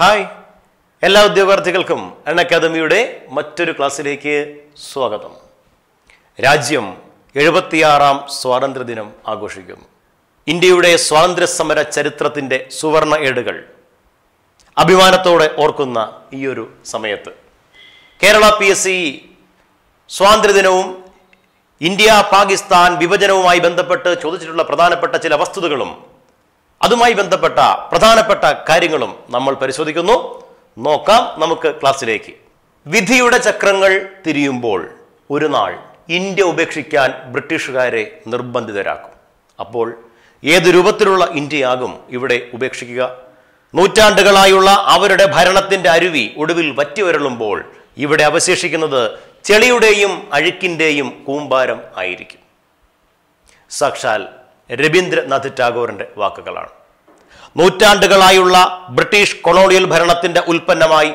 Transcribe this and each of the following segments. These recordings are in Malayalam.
ഹായ്. എല്ലാ ഉദ്യോഗാർത്ഥികൾക്കും അൺ അക്കാദമിയുടെ മറ്റൊരു ക്ലാസ്സിലേക്ക് സ്വാഗതം. രാജ്യം എഴുപത്തിയാറാം സ്വാതന്ത്ര്യദിനം ആഘോഷിക്കുന്നു. ഇന്ത്യയുടെ സ്വാതന്ത്ര്യ സമര ചരിത്രത്തിന്റെ സുവർണ ഏടുകൾ അഭിമാനത്തോടെ ഓർക്കുന്ന ഈ ഒരു സമയത്ത്. കേരള പി എസ് സി സ്വാതന്ത്ര്യദിനവും ഇന്ത്യ പാകിസ്ഥാൻ വിഭജനവുമായി ബന്ധപ്പെട്ട് ചോദിച്ചിട്ടുള്ള പ്രധാനപ്പെട്ട ചില വസ്തുതകളും അതുമായി ബന്ധപ്പെട്ട പ്രധാനപ്പെട്ട കാര്യങ്ങളും നമ്മൾ പരിശോധിക്കുന്നു. നോക്കാം നമുക്ക് ക്ലാസ്സിലേക്ക്. വിധിയുടെ ചക്രങ്ങൾ തിരിയുമ്പോൾ ഒരു നാൾ ഇന്ത്യ ഉപേക്ഷിക്കാൻ ബ്രിട്ടീഷുകാരെ നിർബന്ധിതരാക്കും. അപ്പോൾ ഏത് രൂപത്തിലുള്ള ഇന്ത്യയാകും ഇവിടെ ഉപേക്ഷിക്കുക? നൂറ്റാണ്ടുകളായുള്ള അവരുടെ ഭരണത്തിന്റെ അരുവി ഒടുവിൽ വറ്റിവരളുമ്പോൾ ഇവിടെ അവശേഷിക്കുന്നത് ചെളിയുടെയും അഴുക്കിന്റെയും കൂമ്പാരം ആയിരിക്കും. സാക്ഷാൽ രവീന്ദ്രനാഥ് ടാഗോറിന്റെ വാക്കുകളാണ്. നൂറ്റാണ്ടുകളായുള്ള ബ്രിട്ടീഷ് കൊളോണിയൽ ഭരണത്തിന്റെ ഉൽപ്പന്നമായി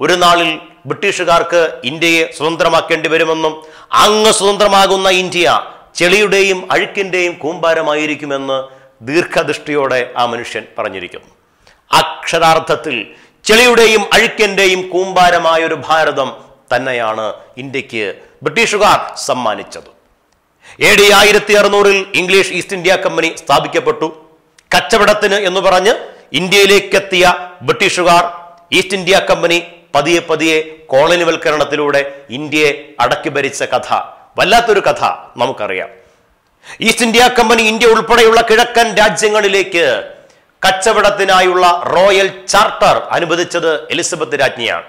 ഒരു നാളിൽ ബ്രിട്ടീഷുകാർക്ക് ഇന്ത്യയെ സ്വതന്ത്രമാക്കേണ്ടി വരുമെന്നും അങ്ങ് സ്വതന്ത്രമാകുന്ന ഇന്ത്യ ചെളിയുടെയും അഴുക്കിന്റെയും കൂമ്പാരമായിരിക്കുമെന്ന് ദീർഘദൃഷ്ടിയോടെ ആ മനുഷ്യൻ പറഞ്ഞിരിക്കുന്നു. അക്ഷരാർത്ഥത്തിൽ ചെളിയുടെയും അഴുക്കിന്റെയും കൂമ്പാരമായ ഒരു ഭാരതം തന്നെയാണ് ഇന്ത്യയ്ക്ക് ബ്രിട്ടീഷുകാർ സമ്മാനിച്ചത്. എ ഡി ആയിരത്തി അറുന്നൂറിൽ ഇംഗ്ലീഷ് ഈസ്റ്റ് ഇന്ത്യ കമ്പനി സ്ഥാപിക്കപ്പെട്ടു. കച്ചവടത്തിന് എന്ന് പറഞ്ഞ് ഇന്ത്യയിലേക്കെത്തിയ ബ്രിട്ടീഷുകാർ ഈസ്റ്റ് ഇന്ത്യ കമ്പനി പതിയെ പതിയെ കോളനിവൽക്കരണത്തിലൂടെ ഇന്ത്യയെ അടക്കി ഭരിച്ച കഥ. വല്ലാത്തൊരു കഥ നമുക്കറിയാം. ഈസ്റ്റ് ഇന്ത്യ കമ്പനി ഇന്ത്യ ഉൾപ്പെടെയുള്ള കിഴക്കൻ രാജ്യങ്ങളിലേക്ക് കച്ചവടത്തിനായുള്ള റോയൽ ചാർട്ടർ അനുവദിച്ചത് എലിസബത്ത് രാജ്ഞിയാണ്.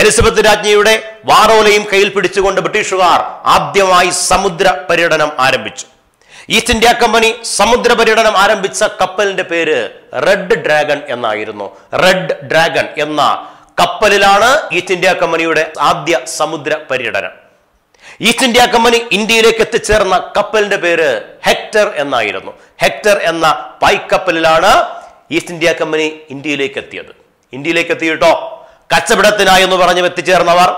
എലിസബത്ത് രാജ്ഞിയുടെ വാറോലയും കയ്യിൽ പിടിച്ചുകൊണ്ട് ബ്രിട്ടീഷുകാർ ആദ്യമായി സമുദ്ര പര്യടനം ആരംഭിച്ചു. ഈസ്റ്റ് ഇന്ത്യ കമ്പനി സമുദ്ര പര്യടനം ആരംഭിച്ച കപ്പലിന്റെ പേര് റെഡ് ഡ്രാഗൺ എന്നായിരുന്നു. റെഡ് ഡ്രാഗൺ എന്ന കപ്പലിലാണ് ഈസ്റ്റ് ഇന്ത്യ കമ്പനിയുടെ ആദ്യ സമുദ്ര പര്യടനം. ഈസ്റ്റ് ഇന്ത്യ കമ്പനി ഇന്ത്യയിലേക്ക് എത്തിച്ചേർന്ന കപ്പലിന്റെ പേര് ഹെക്ടർ എന്നായിരുന്നു. ഹെക്ടർ എന്ന പായ്ക്കപ്പലിലാണ് ഈസ്റ്റ് ഇന്ത്യ കമ്പനി ഇന്ത്യയിലേക്ക് എത്തിയത്. ഇന്ത്യയിലേക്ക് എത്തിയിട്ടോ കച്ചവടത്തിനായി എന്ന് പറഞ്ഞ് എത്തിച്ചേർന്നവർ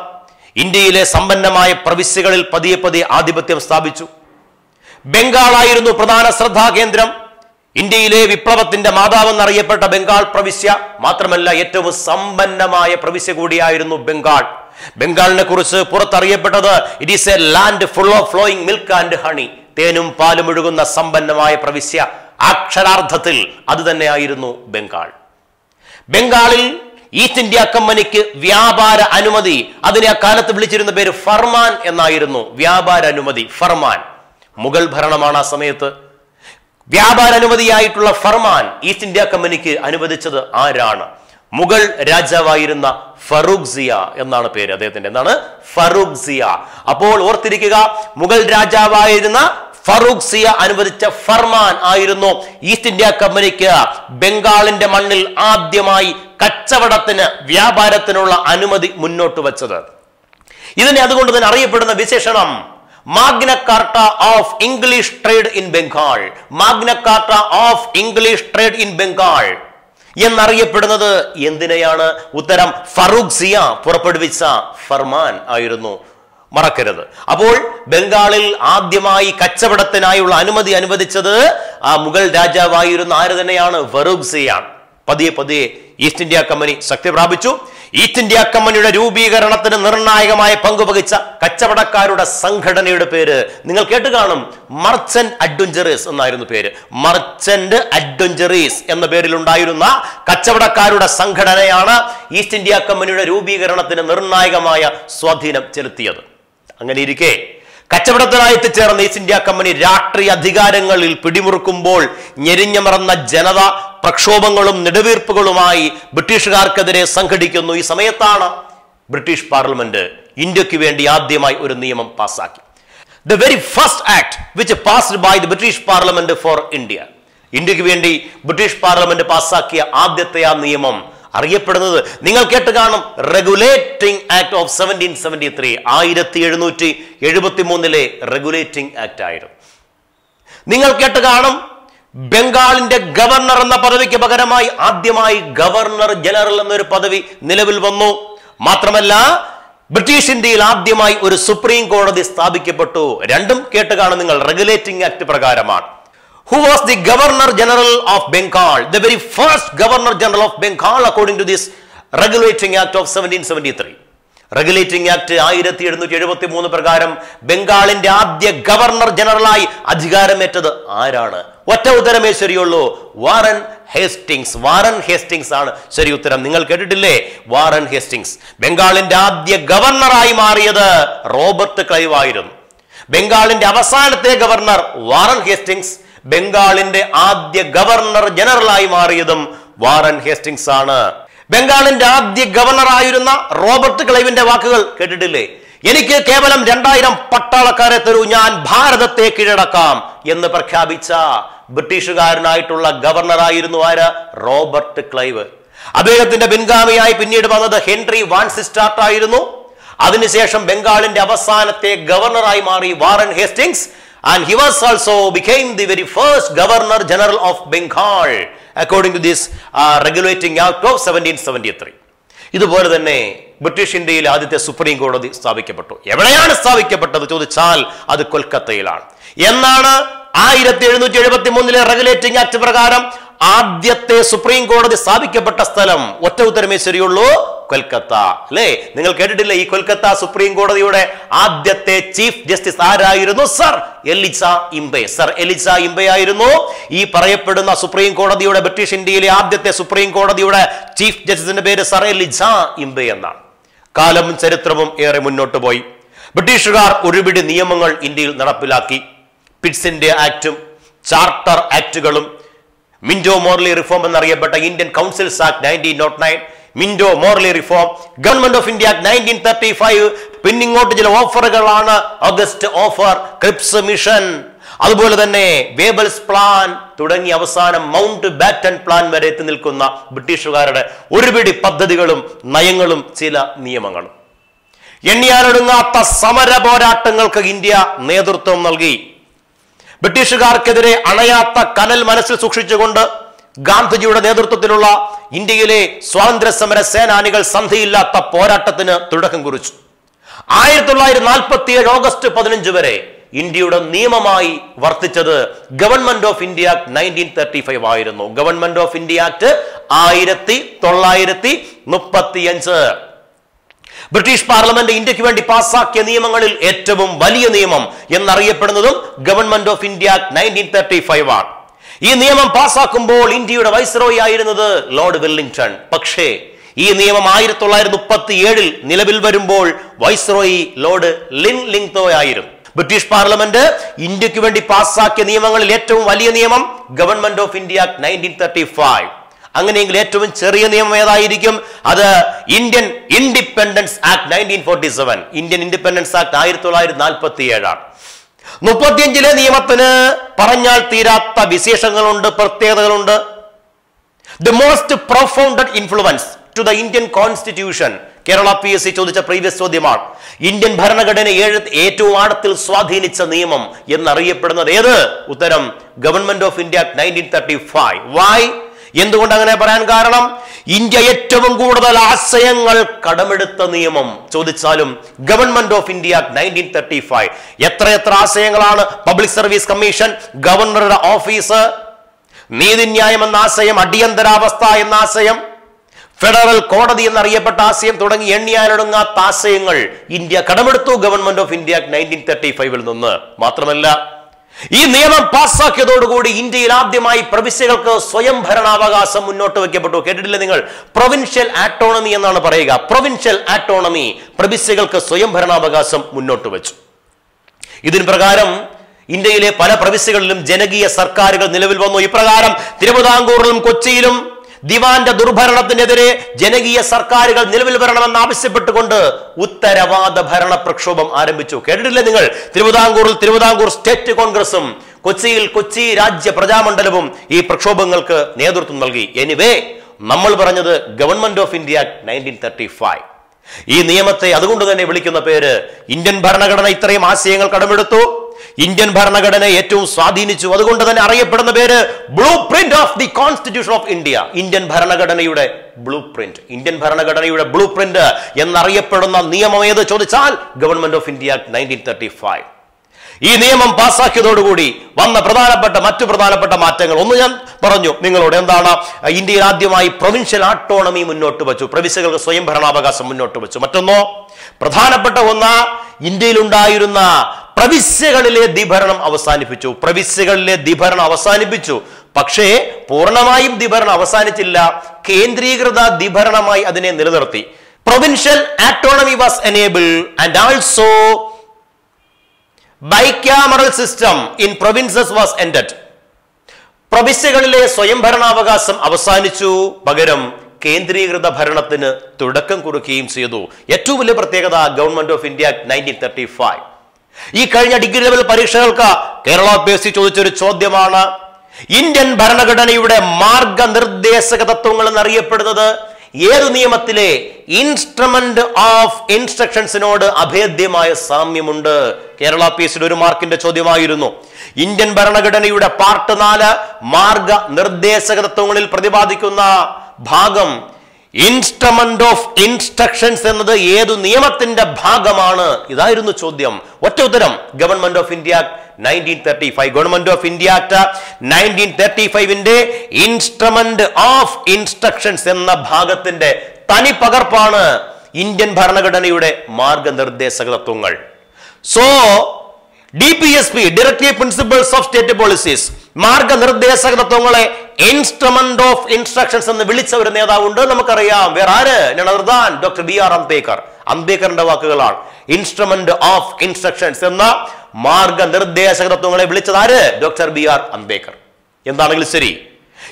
ഇന്ത്യയിലെ സമ്പന്നമായ പ്രവിശ്യകളിൽ പതിയെ പതിയെ ആധിപത്യം സ്ഥാപിച്ചു. ബംഗാളായിരുന്നു പ്രധാന ശ്രദ്ധാകേന്ദ്രം ഇന്ത്യയിലെ വിപ്ലവത്തിന്റെ മാതാവെന്നറിയപ്പെട്ട ബംഗാൾ പ്രവിശ്യ മാത്രമല്ല ഏറ്റവും സമ്പന്നമായ പ്രവിശ്യ കൂടിയായിരുന്നു ബംഗാൾ. ബംഗാളിനെ കുറിച്ച് പുറത്തറിയപ്പെട്ടത് it is a land full of flowing milk and honey തേനും പാലും ഒഴുകുന്ന സമ്പന്നമായ പ്രവിശ്യ. അക്ഷരാർത്ഥത്തിൽ അത് തന്നെയായിരുന്നു ബംഗാൾ. ബംഗാളിൽ ഈസ്റ്റ് ഇന്ത്യ കമ്പനിക്ക് വ്യാപാര അനുമതി. അതിനെ ആ കാലത്ത് വിളിച്ചിരുന്ന പേര് ഫർമാൻ എന്നായിരുന്നു. വ്യാപാര അനുമതി ഫർമാൻ. മുഗൾ ഭരണമാണ് ആ സമയത്ത്. വ്യാപാര അനുമതിയായിട്ടുള്ള ഫർമാൻ ഈസ്റ്റ് ഇന്ത്യ കമ്പനിക്ക് അനുവദിച്ചത് ആരാണ്? മുഗൾ രാജാവായിരുന്ന ഫറൂഖ് സിയ എന്നാണ് പേര് അദ്ദേഹത്തിന്റെ. എന്താണ്? ഫറൂഖ് സിയ. അപ്പോൾ ഓർത്തിരിക്കുക മുഗൾ രാജാവായിരുന്ന ഫറൂഖ് സിയ അനുവദിച്ച ഫർമാൻ ആയിരുന്നു ഈസ്റ്റ് ഇന്ത്യ കമ്പനിക്ക് ബംഗാളിന്റെ മണ്ണിൽ ആദ്യമായി കച്ചവടത്തിന് വ്യാപാരത്തിനുള്ള അനുമതി മുന്നോട്ട് വച്ചത്. ഇതിനെ അതുകൊണ്ട് തന്നെ അറിയപ്പെടുന്ന വിശേഷണം Magna Carta of English trade in Bengal Magna Carta of English trade in Bengal എന്നറിയപ്പെടുന്നത് എന്തിനെയാണ്? ഉത്തരം ഫറൂഖ് സിയ പുറപ്പെടുവിച്ച ഫർമാൻ ആയിരുന്നു. മറക്കരുത്. അപ്പോൾ ബംഗാളിൽ ആദ്യമായി കച്ചവടത്തിനായുള്ള അനുമതി അനുവദിച്ചത് ആ മുഗൾ രാജാവായിരുന്ന ആര് തന്നെയാണ്? ഫറൂഖ് സിയാണ്. പതിയെ പതിയെ ഈസ്റ്റ് ഇന്ത്യ കമ്പനി ശക്തി പ്രാപിച്ചു. ഈസ്റ്റ് ഇന്ത്യ കമ്പനിയുടെ രൂപീകരണത്തിന് നിർണായകമായ പങ്കുവഹിച്ച കച്ചവടക്കാരുടെ സംഘടനയുടെ പേര് നിങ്ങൾ കേട്ട് കാണും. മർച്ചന്റ് അഡ്വഞ്ചറീസ് എന്നായിരുന്നു പേര്. മർച്ചന്റ് അഡ്വഞ്ചറീസ് എന്ന പേരിൽ ഉണ്ടായിരുന്ന കച്ചവടക്കാരുടെ സംഘടനയാണ് ഈസ്റ്റ് ഇന്ത്യ കമ്പനിയുടെ രൂപീകരണത്തിന് നിർണായകമായ സ്വാധീനം ചെലുത്തിയത്. അങ്ങനെ ഇരിക്കെ കച്ചവടത്തിനായി എത്തിച്ചേർന്ന ഈസ്റ്റ് ഇന്ത്യ കമ്പനി രാഷ്ട്രീയ അധികാരങ്ങളിൽ പിടിമുറുക്കുമ്പോൾ ഞെരിഞ്ഞമറന്ന ജനത പ്രക്ഷോഭങ്ങളും നെടുവീർപ്പുകളുമായി ബ്രിട്ടീഷുകാർക്കെതിരെ സംഘടിക്കുന്നു. ഈ സമയത്താണ് ബ്രിട്ടീഷ് പാർലമെന്റ് ഇന്ത്യയ്ക്ക് വേണ്ടി ആദ്യമായി ഒരു നിയമം പാസാക്കി. The very first act which passed by the British parliament for India ഇന്ത്യയ്ക്ക് വേണ്ടി ബ്രിട്ടീഷ് പാർലമെന്റ് പാസാക്കിയ ആദ്യത്തെ ആ നിയമം അറിയപ്പെടുന്നത്. നിങ്ങൾ കേട്ട് കാണും regulating act of seventeen seventy three ആയിരത്തി എഴുന്നൂറ്റി എഴുപത്തി മൂന്നിലെ റെഗുലേറ്റിംഗ് ആക്ട് ആയിരുന്നു. നിങ്ങൾ കേട്ട് കാണും ബംഗാളിന്റെ ഗവർണർ എന്ന പദവിക്ക് പകരമായി ആദ്യമായി ഗവർണർ ജനറൽ എന്നൊരു പദവി നിലവിൽ വന്നു. മാത്രമല്ല ബ്രിട്ടീഷ് ഇന്ത്യയിൽ ആദ്യമായി ഒരു സുപ്രീം കോടതി സ്ഥാപിക്കപ്പെട്ടു. രണ്ടും കേട്ട് കാണും നിങ്ങൾ റെഗുലേറ്റിംഗ് ആക്ട് പ്രകാരമാണ്. Who was the governor general of bengal? The very first governor general of bengal according to this regulating act of seventeen seventy three regulating act ആയിരത്തി എഴുന്നൂറ്റി എഴുപത്തി മൂന്ന് പ്രകാരം ബംഗാളിന്റെ ആദ്യ ഗവർണർ ജനറലായി അധികാരമേറ്റത് ആരാണ്? ഒറ്റ ഉത്തരമേ ശരിയുള്ളൂ. Warren Hastings. വാറൻ ഹേസ്റ്റിങ്സ് ആണ് ശരി ഉത്തരം. നിങ്ങൾ കേട്ടിട്ടില്ലേ? Warren Hastings. ബംഗാളിന്റെ ആദ്യ ഗവർണറായി മാറിയത് റോബർട്ട് ക്ലൈവ് ആയിരുന്നു. ബംഗാളിന്റെ അവസാനത്തെ ഗവർണർ വാറൻ ഹേസ്റ്റിങ്സ് ബംഗാളിന്റെ ആദ്യ ഗവർണർ ജനറലായി മാറിയതും വാറൻ ഹേസ്റ്റിങ്സ് ആണ്. ബംഗാളിന്റെ ആദ്യ ഗവർണറായിരുന്ന റോബർട്ട് ക്ലൈവിന്റെ വാക്കുകൾ കേട്ടിട്ടില്ലേ? എനിക്ക് കേവലം രണ്ടായിരം പട്ടാളക്കാരെ തരൂ ഞാൻ ഭാരതത്തെ കീഴടക്കാം എന്ന് പ്രഖ്യാപിച്ച ബ്രിട്ടീഷുകാരനായിട്ടുള്ള ഗവർണറായിരുന്നു ആര്? Robert Clive. അദ്ദേഹത്തിന്റെ പിൻഗാമിയായി പിന്നീട് വന്നത് ഹെൻറി വാൻസിസ്റ്റാർട്ട് ആയിരുന്നു അതിനുശേഷം ബംഗാളിന്റെ അവസാനത്തെ ഗവർണറായി മാറി Warren Hastings and he was also became the very first Governor General of Bengal according to this act of seventeen seventy three ഇതുപോലെ തന്നെ ബ്രിട്ടീഷ് ഇന്ത്യയിൽ ആദ്യത്തെ സുപ്രീം കോടതി സ്ഥാപിക്കപ്പെട്ടു. എവിടെയാണ് സ്ഥാപിക്കപ്പെട്ടത് ചോദിച്ചാൽ അത് കൊൽക്കത്തയിലാണ്. എന്നാണ് ആയിരത്തി എഴുന്നൂറ്റി എഴുപത്തി മൂന്നിലെ റെഗുലേറ്റിംഗ് ആക്ട് പ്രകാരം ആദ്യത്തെ സുപ്രീം കോടതി സ്ഥാപിക്കപ്പെട്ട സ്ഥലം ഒറ്റ ഉത്തരമേ ശരിയുള്ളൂ കൊൽക്കത്ത. അല്ലേ? നിങ്ങൾ കേട്ടിട്ടില്ലേ ഈ കൊൽക്കത്ത സുപ്രീം കോടതിയുടെ ആദ്യത്തെ ചീഫ് ജസ്റ്റിസ് ആരായിരുന്നു? Sir Elijah Impey. Sir Elijah Impey ആയിരുന്നു. ഈ പറയപ്പെടുന്ന സുപ്രീം കോടതിയുടെ ബ്രിട്ടീഷ് ഇന്ത്യയിലെ ആദ്യത്തെ സുപ്രീം കോടതിയുടെ ചീഫ് ജസ്റ്റിസിന്റെ പേര് സർ എലിസ ഇംബെ എന്നാണ്. കാലവും ചരിത്രവും ഏറെ മുന്നോട്ട് പോയി. ബ്രിട്ടീഷുകാർ ഒരുപിടി നിയമങ്ങൾ ഇന്ത്യയിൽ നടപ്പിലാക്കി. പിറ്റ്സിന്റെ ആക്റ്റും ചാർട്ടർ ആക്ടുകളും Minto Morley reform എന്നറിയപ്പെട്ട Indian councils act nineteen nought nine Minto Morley reform government of India act nineteen thirty five പിന്നിങ്ങോട്ട് ചില ഓഫറുകളാണ് ഓഗസ്റ്റ് ഓഫർ ക്രിപ്സ് മിഷൻ അതുപോലെ തന്നെ വേബൽസ് പ്ലാൻ തുടങ്ങി അവസാനം മൗണ്ട് ബാറ്റൻ പ്ലാൻ വരെ എത്തി നിൽക്കുന്ന ബ്രിട്ടീഷുകാരുടെ ഒരുപിടി പദ്ധതികളും നയങ്ങളും ചില നിയമങ്ങളും. എണ്ണിയാലൊടുങ്ങാത്ത സമര പോരാട്ടങ്ങൾക്ക് ഇന്ത്യ നേതൃത്വം നൽകി. ബ്രിട്ടീഷുകാർക്കെതിരെ അണയാത്ത കനൽ മനസ്സിൽ സൂക്ഷിച്ചുകൊണ്ട് ഗാന്ധിജിയുടെ നേതൃത്വത്തിലുള്ള ഇന്ത്യയിലെ സ്വാതന്ത്ര്യ സമര സേനാനികൾ സന്ധിയില്ലാത്ത പോരാട്ടത്തിന് തുടക്കം കുറിച്ചു. ആയിരത്തി തൊള്ളായിരത്തി നാൽപ്പത്തി ഏഴ് ഓഗസ്റ്റ് പതിനഞ്ച് വരെ ഇന്ത്യയുടെ നിയമമായി വർത്തിച്ചത് government of India act nineteen thirty five ആയിരുന്നു. ഗവൺമെന്റ് ഓഫ് ഇന്ത്യ ആക്ട് ആയിരത്തി തൊള്ളായിരത്തി മുപ്പത്തിയഞ്ച് ബ്രിട്ടീഷ് പാർലമെന്റ് ഇന്ത്യയ്ക്ക് വേണ്ടി പാസാക്കിയ നിയമങ്ങളിൽ ഏറ്റവും വലിയ നിയമം എന്നറിയപ്പെടുന്നതും government of India nineteen thirty five ആണ്. ഈ നിയമം പാസാക്കുമ്പോൾ ഇന്ത്യയുടെ വൈസ്രോയി ആയിരുന്നത് ലോർഡ് വെല്ലിംഗ്ടൺ. പക്ഷേ ഈ നിയമം ആയിരത്തി തൊള്ളായിരത്തി മുപ്പത്തി ഏഴിൽ നിലവിൽ വരുമ്പോൾ വൈസ്രോയി ലോർഡ് ലിൻ ലിങ്തോ ആയിരുന്നു. ബ്രിട്ടീഷ് പാർലമെന്റ് ഇന്ത്യയ്ക്ക് വേണ്ടി പാസാക്കിയ നിയമങ്ങളിൽ ഏറ്റവും വലിയ നിയമം government of India nineteen thirty five. അങ്ങനെയെങ്കിൽ ഏറ്റവും ചെറിയ നിയമം ഏതായിരിക്കും? അത് Indian independence act nineteen forty seven. Indian independence act ആയിരത്തി തൊള്ളായിരത്തി നാൽപ്പത്തി ഏഴാണ് മുപ്പത്തിയഞ്ചിലെ നിയമത്തിന് പറഞ്ഞാൽ തീരാത്ത വിശേഷങ്ങളുണ്ട് പ്രത്യേകതകളുണ്ട്. The most profounded influence to the Indian constitution Kerala P S C ചോദിച്ച പ്രീവിയസ് ചോദ്യമാണ്. ഇന്ത്യൻ ഭരണഘടന ഏഴ് ഏറ്റവും ആഴത്തിൽ സ്വാധീനിച്ച നിയമം എന്നറിയപ്പെടുന്നത് ഏത്? ഉത്തരം government of India nineteen thirty five why എന്തുകൊണ്ട് അങ്ങനെ പറയാൻ കാരണം? ഇന്ത്യ ഏറ്റവും കൂടുതൽ ആശയങ്ങൾ കടമെടുത്ത നിയമം ചോദിച്ചാലും government of India nineteen thirty five എത്രയെത്ര ആശയങ്ങളാണ്? പബ്ലിക് സർവീസ് കമ്മീഷൻ ഗവർണറുടെ ഓഫീസ് നീതിന്യായം എന്ന ആശയം അടിയന്തരാവസ്ഥ എന്ന ആശയം ഫെഡറൽ കോടതി എന്നറിയപ്പെട്ട ആശയം തുടങ്ങി എണ്ണിയാലൊടുങ്ങാത്ത ആശയങ്ങൾ India കടമെടുത്തു government of India nineteen thirty ഫൈവിൽ നിന്ന്. മാത്രമല്ല ഈ നിയമം പാസ്സാക്കിയതോടുകൂടി ഇന്ത്യയിൽ ആദ്യമായി പ്രവിശ്യകൾക്ക് സ്വയം ഭരണാവകാശം മുന്നോട്ട് വെക്കപ്പെട്ടു കേട്ടിട്ടില്ല നിങ്ങൾ? പ്രൊവിൻഷ്യൽ ആട്ടോണമി എന്നാണ് പറയുക. പ്രൊവിൻഷ്യൽ ആട്ടോണമി പ്രവിശ്യകൾക്ക് സ്വയം ഭരണാവകാശം മുന്നോട്ട് വെച്ചു. ഇതിന് പ്രകാരം ഇന്ത്യയിലെ പല പ്രവിശ്യകളിലും ജനകീയ സർക്കാരുകൾ നിലവിൽ വന്നു. ഇപ്രകാരം തിരുവിതാംകൂറിലും കൊച്ചിയിലും ദിവാന്റെ ദുർഭരണത്തിനെതിരെ ജനകീയ സർക്കാരുകൾ നിലവിൽ വരണമെന്ന് ആവശ്യപ്പെട്ടുകൊണ്ട് ഉത്തരവാദ ഭരണ പ്രക്ഷോഭം ആരംഭിച്ചു. കേട്ടിട്ടില്ലേ നിങ്ങൾ? തിരുവിതാംകൂറിൽ തിരുവിതാംകൂർ സ്റ്റേറ്റ് കോൺഗ്രസും കൊച്ചിയിൽ കൊച്ചി രാജ്യ പ്രജാമണ്ഡലവും ഈ പ്രക്ഷോഭങ്ങൾക്ക് നേതൃത്വം നൽകി. എനിവേ നമ്മൾ പറഞ്ഞത് government of India nineteen thirty five. ഈ നിയമത്തെ അതുകൊണ്ട് തന്നെ വിളിക്കുന്ന പേര് ഇന്ത്യൻ ഭരണഘടന ഇത്രയും ആശയങ്ങൾ കടമെടുത്തു. ഇന്ത്യൻ ഭരണഘടന ഏറ്റവും സ്വാധീനിച്ചു. അതുകൊണ്ട് തന്നെ അറിയപ്പെടുന്ന പേര് blueprint of the constitution of India Indian ഭരണഘടനയുടെ ബ്ലൂ പ്രിന്റ് ഇന്ത്യൻ ഭരണഘടനയുടെ ബ്ലൂ പ്രിന്റ് എന്നറിയപ്പെടുന്ന നിയമം ഏത് ചോദിച്ചാൽ government of India nineteen thirty five ഈ നിയമം പാസ്സാക്കിയതോടുകൂടി വന്ന പ്രധാനപ്പെട്ട മറ്റു പ്രധാനപ്പെട്ട മാറ്റങ്ങൾ. ഒന്ന് ഞാൻ പറഞ്ഞു നിങ്ങളോട് എന്താണ്? ഇന്ത്യയിൽ ആദ്യമായി പ്രൊവിൻഷ്യൽ ആട്ടോണമി മുന്നോട്ട് വെച്ചു. പ്രവിശ്യകൾക്ക് സ്വയം ഭരണാവകാശം മുന്നോട്ട് വെച്ചു. മറ്റൊന്നോ പ്രധാനപ്പെട്ട ഒന്ന് ഇന്ത്യയിൽ ഉണ്ടായിരുന്ന പ്രവിശ്യകളിലെ ദിഭരണം അവസാനിപ്പിച്ചു. പ്രവിശ്യകളിലെ ദിഭരണം അവസാനിപ്പിച്ചു. പക്ഷേ പൂർണമായും ദിഭരണം അവസാനിച്ചില്ല. കേന്ദ്രീകൃത ദിഭരണമായി അതിനെ നിലനിർത്തി. Provincial autonomy was enable and also bicameral system in provinces was ended പ്രവിശ്യകളിലെ സ്വയംഭരണാവകാശം അവസാനിച്ചു. പകരം കേന്ദ്രീകൃത ഭരണത്തിന് തുടക്കം കുറിക്കുകയും ചെയ്തു. ഏറ്റവും വലിയ പ്രത്യേകത government of India nineteen thirty five ഈ കഴിഞ്ഞ ഡിഗ്രി ലെവൽ പരീക്ഷകൾക്ക് കേരള ബേസി ചോദിച്ചൊരു ചോദ്യമാണ്. ഇന്ത്യൻ ഭരണഘടനയുടെ മാർഗനിർദ്ദേശക തത്വങ്ങൾ എന്നറിയപ്പെടുന്നത് ഏത് നിയമത്തിലെ ഇൻസ്ട്രുമെന്റ് ഓഫ് ഇൻസ്ട്രക്ഷൻസിനോട് അഭേദ്യമായ സാമ്യമുണ്ട്? കേരള പി സിയുടെ ഒരു മാർക്കിന്റെ ചോദ്യമായിരുന്നു. ഇന്ത്യൻ ഭരണഘടനയുടെ പാർട്ട് നാല് മാർഗ നിർദ്ദേശക തത്വങ്ങളിൽ പ്രതിപാദിക്കുന്ന ഭാഗം ഇൻസ്ട്രുമെന്റ് ഓഫ് ഇൻസ്ട്രക്ഷൻസ് എന്നത് ഏതു നിയമത്തിന്റെ ഭാഗമാണ്? ഇതായിരുന്നു ചോദ്യം. ഒറ്റ ഉത്തരം. Government of India nineteen thirty five government of India act nineteen thirty ഫൈവിന്റെ instrument of instructions എന്ന ഭാഗത്തിന്റെ തനി പകർപ്പാണ് ഇന്ത്യൻ ഭരണഘടനയുടെ മാർഗനിർദ്ദേശക തത്വങ്ങൾ so D P S P directive principles of state policies മാർഗനിർദ്ദേശക തത്വങ്ങളെ ഇൻസ്ട്രുമെന്റ് ഓഫ് ഇൻസ്ട്രക്ഷൻസ് എന്ന് വിളിച്ച ഒരു നേതാവുണ്ട്. നമുക്കറിയാം. വേറെ ആര്? Doctor B R Ambedkar. അംബേദ്കറിന്റെ വാക്കുകളാണ്. ഇൻസ്ട്രുമെന്റ് ഓഫ് ഇൻസ്ട്രക്ഷൻസ് എന്ന മാർഗനിർദ്ദേശക തത്വങ്ങളെ വിളിച്ചത് ആര്? Doctor B R Ambedkar. എന്താണെങ്കിലും ശരി.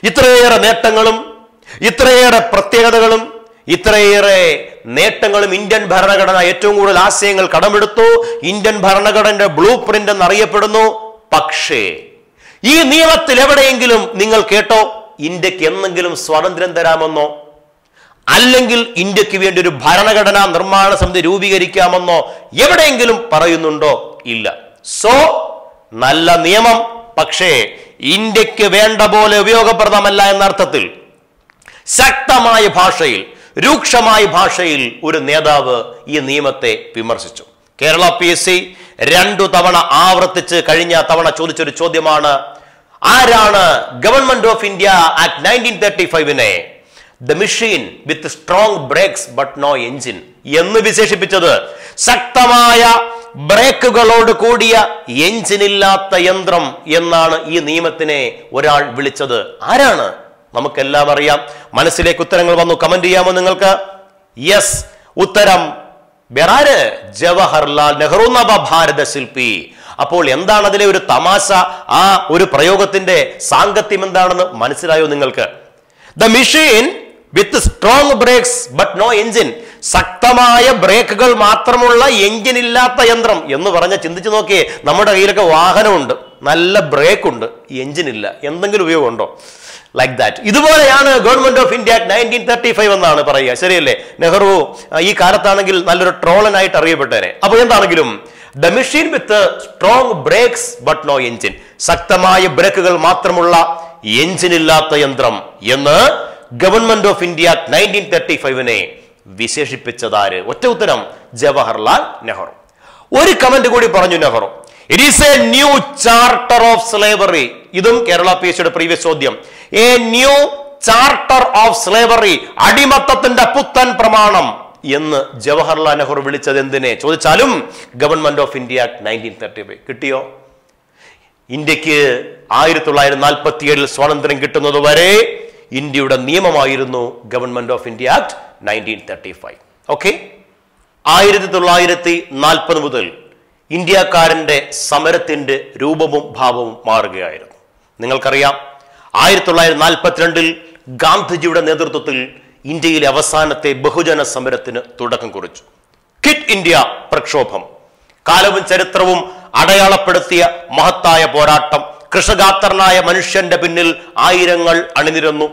ഇത്രയേറെ നേട്ടങ്ങളും ഇത്രയേറെ പ്രത്യേകതകളും ഇത്രയേറെ നേട്ടങ്ങളും ഇന്ത്യൻ ഭരണഘടന ഏറ്റവും കൂടുതൽ ആശയങ്ങൾ കടമെടുത്തു. ഇന്ത്യൻ ഭരണഘടനയുടെ ബ്ലൂ പ്രിന്റ് എന്നറിയപ്പെടുന്നു. പക്ഷേ ഈ നിയമത്തിൽ എവിടെയെങ്കിലും നിങ്ങൾ കേട്ടോ ഇന്ത്യയ്ക്ക് എന്നെങ്കിലും സ്വാതന്ത്ര്യം തരാമെന്നോ? അല്ലെങ്കിൽ ഇന്ത്യയ്ക്ക് വേണ്ടി ഒരു ഭരണഘടനാ നിർമ്മാണ സമിതി രൂപീകരിക്കാമെന്നോ എവിടെയെങ്കിലും പറയുന്നുണ്ടോ? ഇല്ല. സോ നല്ല നിയമം. പക്ഷേ ഇന്ത്യയ്ക്ക് വേണ്ട പോലെ ഉപയോഗപ്രദമല്ല എന്ന അർത്ഥത്തിൽ ശക്തമായ ഭാഷയിൽ രൂക്ഷമായ ഭാഷയിൽ ഒരു നേതാവ് ഈ നിയമത്തെ വിമർശിച്ചു. കേരള പി എസ് സി രണ്ടു തവണ ആവർത്തിച്ച് കഴിഞ്ഞ തവണ ചോദിച്ചൊരു ചോദ്യമാണ് ആരാണ് government of India act nineteen thirty ഫൈവിനെ the machine with strong brakes but no engine എന്ന് വിശേഷിപ്പിച്ചത്? ശക്തമായ ബ്രേക്കുകളോട് കൂടിയ എഞ്ചിനില്ലാത്ത യന്ത്രം എന്നാണ് ഈ നിയമത്തിനെ ഒരാൾ വിളിച്ചത്. ആരാണ്? നമുക്കെല്ലാം അറിയാം. മനസ്സിലേക്ക് ഉത്തരങ്ങൾ വന്നു. കമന്റ് ചെയ്യാമോ നിങ്ങൾക്ക്? യെസ്. ഉത്തരം ബെറാര് ജവഹർലാൽ നെഹ്റു നവ ഭാരത ശില്പി. അപ്പോൾ എന്താണ് അതിലെ ഒരു തമാശ? ആ ഒരു പ്രയോഗത്തിന്റെ സാങ്കത്യം എന്താണെന്ന് മനസ്സിലായോ നിങ്ങൾക്ക്? The machine with strong brakes but no engine ശക്തമായ ബ്രേക്കുകൾ മാത്രമുള്ള എഞ്ചിൻ ഇല്ലാത്ത യന്ത്രം എന്ന് പറഞ്ഞ ചിന്തിച്ചു നോക്കിയേ നമ്മുടെ കയ്യിലൊക്കെ വാഹനമുണ്ട്. നല്ല ബ്രേക്ക് ഉണ്ട് എഞ്ചിൻ ഇല്ല. എന്തെങ്കിലും ഉപയോഗമുണ്ടോ? ലൈക്ക് ദാറ്റ് ഇതുപോലെയാണ് government of India nineteen thirty five എന്നാണ് പറയുക. ശരിയല്ലേ? നെഹ്റു ഈ കാലത്താണെങ്കിൽ നല്ലൊരു ട്രോളനായിട്ട് അറിയപ്പെട്ടേനെ അപ്പോൾ എന്താണെങ്കിലും the machine with strong brakes but no engine ശക്തമായ ബ്രേക്കുകൾ മാത്രമുള്ള എഞ്ചിൻ ഇല്ലാത്ത യന്ത്രം എന്ന് government of India nineteen thirty ഫൈവിനെ വിശേഷിപ്പിച്ചതാര്? ഒറ്റ ഉത്തരം ജവഹർലാൽ നെഹ്റു. ഒരു കമന്റ് കൂടി പറഞ്ഞു Nehru. It is a new charter of slavery ഇതും കേരള പി എസ് പ്രീവിയസ് ചോദ്യം. A new charter of slavery അടിമത്തത്തിന്റെ പുത്തൻ പ്രമാണം. എന്ന് ജവഹർലാൽ നെഹ്റു വിളിച്ചത് എന്തിനെ ചോദിച്ചാലും government of India nineteen thirty five കിട്ടിയോ? ഇന്ത്യയ്ക്ക് ആയിരത്തി തൊള്ളായിരത്തി നാൽപ്പത്തി ഏഴിൽ സ്വാതന്ത്ര്യം കിട്ടുന്നത് വരെ ഇന്ത്യയുടെ നിയമമായിരുന്നു government of India act nineteen thirty five okay? ആയിരത്തി തൊള്ളായിരത്തി നാൽപ്പത് മുതൽ ഇന്ത്യക്കാരന്റെ സമരത്തിന്റെ രൂപവും ഭാവവും മാറുകയായിരുന്നു. നിങ്ങൾക്കറിയാം ആയിരത്തി തൊള്ളായിരത്തി നാൽപ്പത്തിരണ്ടിൽ ഗാന്ധിജിയുടെ നേതൃത്വത്തിൽ ഇന്ത്യയിലെ അവസാനത്തെ ബഹുജന സമരത്തിന് തുടക്കം കുറിച്ചു. കിറ്റ് ഇന്ത്യ പ്രക്ഷോഭം. കാലവും ചരിത്രവും അടയാളപ്പെടുത്തിയ മഹത്തായ പോരാട്ടം കൃഷകാത്തരനായ മനുഷ്യന്റെ പിന്നിൽ ആയിരങ്ങൾ അണിനിരന്നു.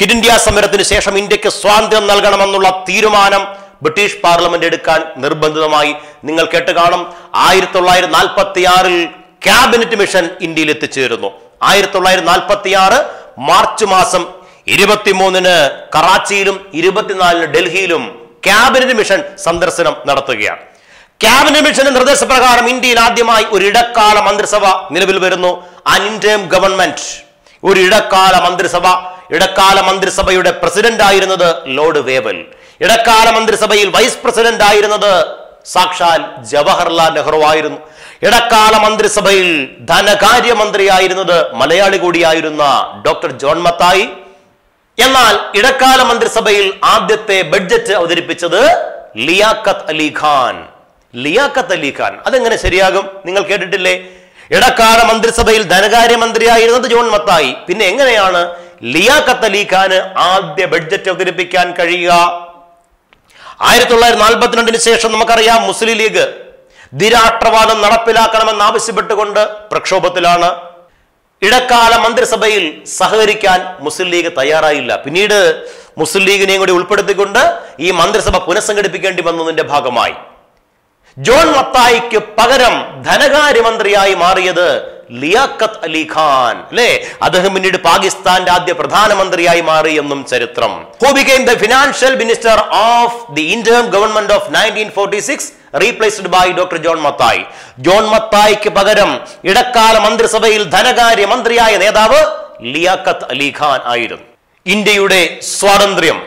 കിറ്റ് ഇന്ത്യ സമരത്തിന് ശേഷം ഇന്ത്യയ്ക്ക് സ്വാതന്ത്ര്യം നൽകണമെന്നുള്ള തീരുമാനം ബ്രിട്ടീഷ് പാർലമെന്റ് എടുക്കാൻ നിർബന്ധിതമായി. നിങ്ങൾ കേട്ട് കാണും ആയിരത്തി തൊള്ളായിരത്തി നാൽപ്പത്തി ആറിൽ ക്യാബിനറ്റ് മിഷൻ ഇന്ത്യയിൽ എത്തിച്ചേരുന്നു. ആയിരത്തി തൊള്ളായിരത്തി നാൽപ്പത്തി ആറ് മാർച്ച് മാസം ഇരുപത്തിമൂന്നിന് കറാച്ചിയിലും ഇരുപത്തിനാലിന് ഡൽഹിയിലും ക്യാബിനറ്റ് മിഷൻ സന്ദർശനം നടത്തുകയാണ്. ക്യാബിനറ്റ് മിഷന്റെ നിർദ്ദേശപ്രകാരം ഇന്ത്യയിൽ ആദ്യമായി ഒരു ഇടക്കാല മന്ത്രിസഭ നിലവിൽ വരുന്നു. അന്റേം ഗവൺമെന്റ് ഒരു ഇടക്കാല മന്ത്രിസഭ. ഇടക്കാല മന്ത്രിസഭയുടെ പ്രസിഡന്റ് ആയിരുന്നത് ലോർഡ് വേവൽ. ഇടക്കാല മന്ത്രിസഭയിൽ വൈസ് പ്രസിഡന്റ് ആയിരുന്നത് സാക്ഷാൽ ജവഹർലാൽ നെഹ്റു ആയിരുന്നു. ഇടക്കാല മന്ത്രിസഭയിൽ ധനകാര്യമന്ത്രിയായിരുന്നത് മലയാളി കൂടിയായിരുന്ന ഡോക്ടർ ജോൺ മത്തായി. എന്നാൽ ഇടക്കാല മന്ത്രിസഭയിൽ ആദ്യത്തെ ബഡ്ജറ്റ് അവതരിപ്പിച്ചത് ലിയാഖത്ത് അലി ഖാൻ. ലിയാഖത്ത് അലി ഖാൻ. അതെങ്ങനെ ശരിയാകും? നിങ്ങൾ കേട്ടിട്ടില്ലേ? ഇടക്കാല മന്ത്രിസഭയിൽ ധനകാര്യമന്ത്രിയായിരുന്നത് ജോൺ മത്തായി. പിന്നെ എങ്ങനെയാണ് ലിയാഖത്ത് അലി ഖാന് ആദ്യ ബഡ്ജറ്റ് അവതരിപ്പിക്കാൻ കഴിയുക? ആയിരത്തി തൊള്ളായിരത്തി നാൽപ്പത്തിരണ്ടിന് ശേഷം നമുക്കറിയാം മുസ്ലിം ലീഗ് ദിരാഷ്ട്രവാദം നടപ്പിലാക്കണമെന്ന് ആവശ്യപ്പെട്ടുകൊണ്ട് പ്രക്ഷോഭത്തിലാണ്. ഇടക്കാല മന്ത്രിസഭയിൽ സഹകരിക്കാൻ മുസ്ലിം ലീഗ് തയ്യാറായില്ല. പിന്നീട് മുസ്ലിം ലീഗിനെയും കൂടി ഉൾപ്പെടുത്തിക്കൊണ്ട് ഈ മന്ത്രിസഭ പുനഃസംഘടിപ്പിക്കേണ്ടി വന്നതിന്റെ ഭാഗമായി. ജോൺ മത്തായിക്ക് പകരം ധനകാര്യമന്ത്രിയായി മാറിയത് ലിയാഖത്ത് അലി ഖാൻ അല്ലേ? അദ്ദേഹം പിന്നീട് പാകിസ്ഥാന്റെ ആദ്യ പ്രധാനമന്ത്രിയായി മാറി എന്നും ചരിത്രം. Who became the financial minister of the Indian government of nineteen forty six replaced by doctor John Mathai. John മത്തായിക്ക് പകരം ഇടക്കാല മന്ത്രിസഭയിൽ ധനകാര്യ മന്ത്രിയായ നേതാവ് ലിയാഖത്ത് അലി ഖാൻ ആയിരുന്നു. ഇന്ത്യയുടെ സ്വാതന്ത്ര്യം.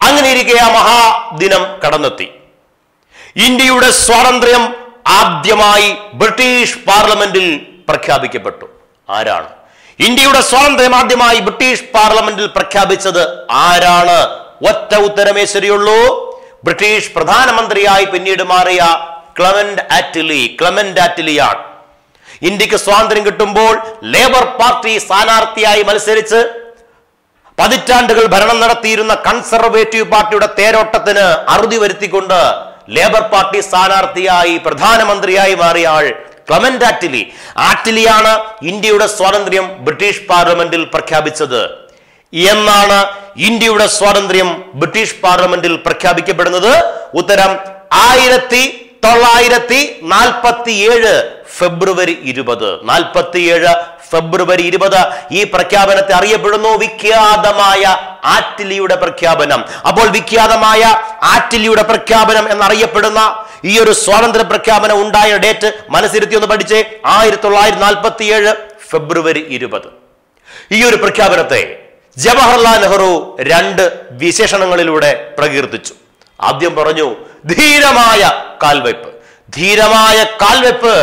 അങ്ങനെ ഇരിക്കെ ആ മഹാദിനം കടന്നെത്തി. ഇന്ത്യയുടെ സ്വാതന്ത്ര്യം ആദ്യമായി ബ്രിട്ടീഷ് പാർലമെന്റിൽ പ്രഖ്യാപിക്കപ്പെട്ടു. ആരാണ്? ഇന്ത്യയുടെ സ്വാതന്ത്ര്യം ആദ്യമായി ബ്രിട്ടീഷ് പാർലമെന്റിൽ പ്രഖ്യാപിച്ചത് ആരാണ്? ഒറ്റ ഉത്തരമേ ശരിയുള്ളൂ ബ്രിട്ടീഷ് പ്രധാനമന്ത്രിയായി പിന്നീട് മാറിയ ക്ലമന്റ് ആറ്റിലി ക്ലമന്റ് ആറ്റിലിയാണ്. ഇന്ത്യയ്ക്ക് സ്വാതന്ത്ര്യം കിട്ടുമ്പോൾ ലേബർ പാർട്ടി സ്ഥാനാർത്ഥിയായി മത്സരിച്ച് പതിറ്റാണ്ടുകൾ ഭരണം നടത്തിയിരുന്ന കൺസർവേറ്റീവ് പാർട്ടിയുടെ തേരോട്ടത്തിന് അറുതി വരുത്തിക്കൊണ്ട് ലേബർ പാർട്ടി സ്ഥാനാർത്ഥിയായി പ്രധാനമന്ത്രിയായി മാറിയ ആൾ ക്ലമന്റ് ആറ്റിലി. ആറ്റിലിയാണ് ഇന്ത്യയുടെ സ്വാതന്ത്ര്യം ബ്രിട്ടീഷ് പാർലമെന്റിൽ പ്രഖ്യാപിച്ചത്. എന്നാണ് ഇന്ത്യയുടെ സ്വാതന്ത്ര്യം ബ്രിട്ടീഷ് പാർലമെന്റിൽ പ്രഖ്യാപിക്കപ്പെടുന്നത്? ഉത്തരം ആയിരത്തി തൊള്ളായിരത്തി നാൽപ്പത്തി ഏഴ് ഫെബ്രുവരി ഇരുപത്. നാൽപ്പത്തിയേഴ് ഫെബ്രുവരി ഇരുപത്. ഈ പ്രഖ്യാപനത്തെ അറിയപ്പെടുന്നു വിഖ്യാതമായ ആറ്റിലിയുടെ പ്രഖ്യാപനം. അപ്പോൾ വിഖ്യാതമായ ആറ്റിലിയുടെ പ്രഖ്യാപനം എന്നറിയപ്പെടുന്ന ഈ ഒരു സ്വാതന്ത്ര്യ പ്രഖ്യാപനം ഉണ്ടായ ഡേറ്റ് മനസ്സിരുത്തി ഒന്ന് പഠിച്ചേ. ആയിരത്തി തൊള്ളായിരത്തി നാൽപ്പത്തി ഏഴ് ഫെബ്രുവരി ഇരുപത്. ഈ ഒരു പ്രഖ്യാപനത്തെ ജവഹർലാൽ നെഹ്റു രണ്ട് വിശേഷണങ്ങളിലൂടെ പ്രകീർത്തിച്ചു. ആദ്യം പറഞ്ഞു ധീരമായ കാൽവയ്പ്. ധീരമായ കാൽവെപ്പ്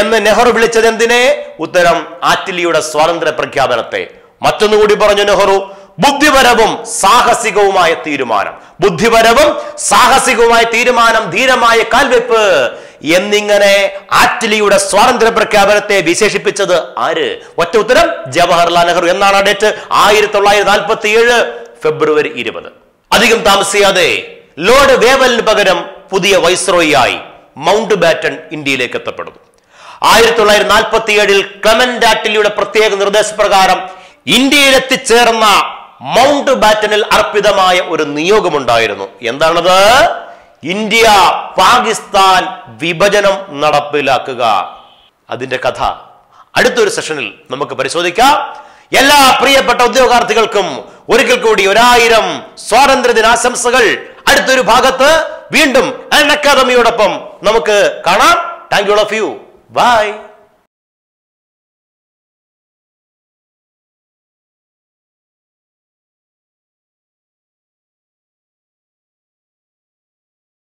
എന്ന് നെഹ്റു വിളിച്ചത് എന്തിനെ ഉത്തരം ആറ്റിലിയുടെ സ്വാതന്ത്ര്യ പ്രഖ്യാപനത്തെ. മറ്റൊന്നുകൂടി പറഞ്ഞു നെഹ്റു ബുദ്ധിപരവും സാഹസികവുമായ തീരുമാനം. ബുദ്ധിപരവും സാഹസികവുമായ തീരുമാനം ധീരമായ കാൽവെപ്പ് എന്നിങ്ങനെ ആറ്റിലിയുടെ സ്വാതന്ത്ര്യ പ്രഖ്യാപനത്തെ വിശേഷിപ്പിച്ചത് ആര്? ഒറ്റ ഉത്തരം ജവഹർലാൽ നെഹ്റു. എന്നാണ് ഡേറ്റ്? ആയിരത്തി തൊള്ളായിരത്തി നാൽപ്പത്തി ഏഴ് ഫെബ്രുവരി ഇരുപത്. അധികം താമസിയാതെ ലോർഡ് വേവലിന് പകരം പുതിയ വൈസ്രോയിയായി മൗണ്ട് ബാറ്റൺ ഇന്ത്യയിലേക്ക് എത്തപ്പെടുന്നു. ആയിരത്തി തൊള്ളായിരത്തി നാൽപ്പത്തി ഏഴിൽ ക്ലമന്റ് ആറ്റിലിയുടെ പ്രത്യേക നിർദ്ദേശപ്രകാരം ഇന്ത്യയിലെത്തിച്ചേർന്ന മൗണ്ട് ബാറ്റനിൽ അർപ്പിതമായ ഒരു നിയോഗമുണ്ടായിരുന്നു. എന്താണത്? ഇന്ത്യ പാകിസ്ഥാൻ വിഭജനം നടപ്പിലാക്കുക. അതിന്റെ കഥ അടുത്തൊരു സെഷനിൽ നമുക്ക് പരിശോധിക്കാം. എല്ലാ പ്രിയപ്പെട്ട ഉദ്യോഗാർത്ഥികൾക്കും ഒരിക്കൽ കൂടി ഒരായിരം സ്വാതന്ത്ര്യ ദിനാശംസകൾ അടുത്തൊരു ഭാഗത്ത് വീണ്ടും അക്കാദമിയോടൊപ്പം നമുക്ക് കാണാം. Thank you of you bye